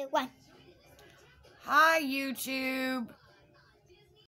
two, one. Hi, YouTube.